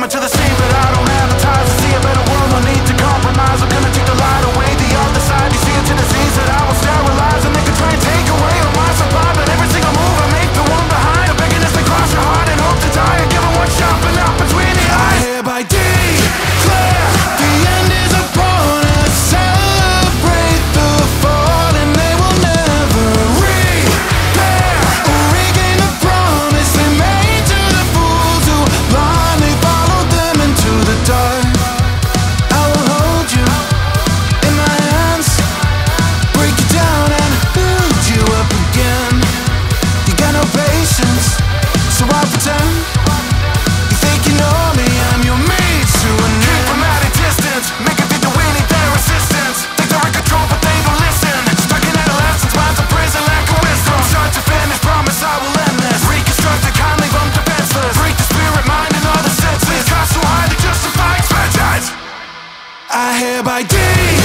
coming to the scene, I hereby deem